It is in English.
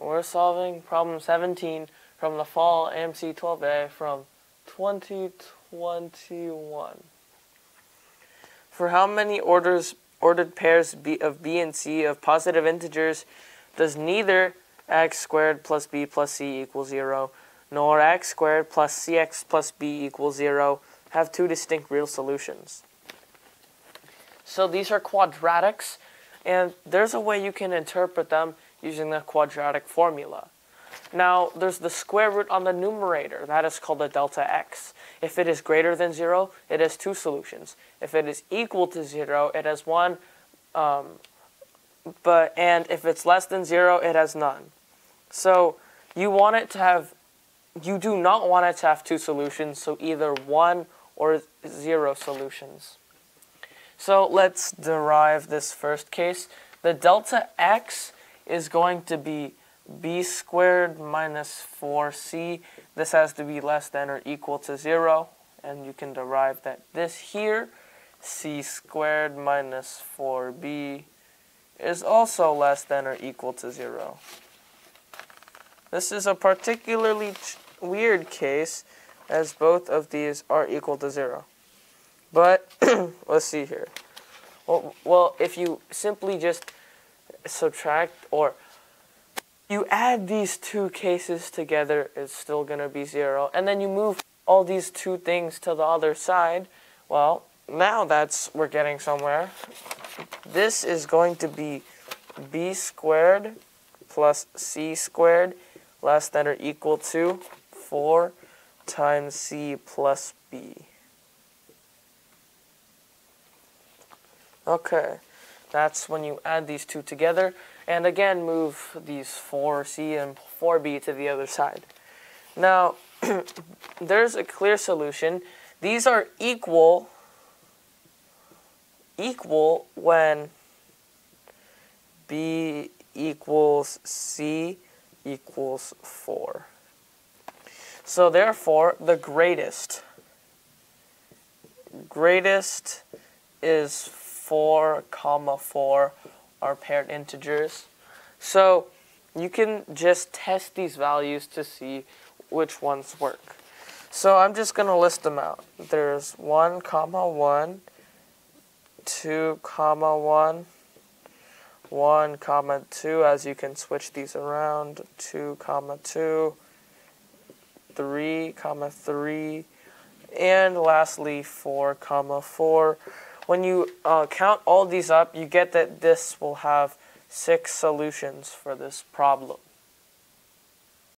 We're solving problem 17 from the fall AMC 12A from 2021. For how many orders ordered pairs B of B and C of positive integers does neither x squared plus b plus c equals 0 nor x squared plus cx plus b equals 0 have two distinct real solutions? So these are quadratics, and there's a way you can interpret them using the quadratic formula. Now, there's the square root on the numerator. That is called the delta x. If it is greater than 0, it has two solutions. If it is equal to 0, it has one. Um, but And if it's less than 0, it has none. So you want it to have, you do not want it to have two solutions, so either 1 or 0 solutions. So let's derive this first case. The delta x is going to be b squared minus 4c. This has to be less than or equal to 0. And you can derive that this here, c squared minus 4b, is also less than or equal to 0. This is a particularly weird case as both of these are equal to 0. But let's see here. Well, well, if you simply just subtract or you add these two cases together, it's still going to be 0. And then you move all these two things to the other side. Well, now that's, we're getting somewhere. This is going to be b squared plus c squared less than or equal to 4 times c plus b. Okay, that's when you add these two together. And again, move these 4c and 4b to the other side. Now, there's a clear solution. These are equal, equal when b equals c equals 4. So therefore, the greatest, greatest is 4 comma 4 are paired integers. So you can just test these values to see which ones work. So I'm just going to list them out. There's 1 comma 1, 2 comma 1, 1 comma 2 as you can switch these around 2 comma 2 3 comma 3 and lastly 4 comma 4 when you uh, count all these up you get that this will have six solutions for this problem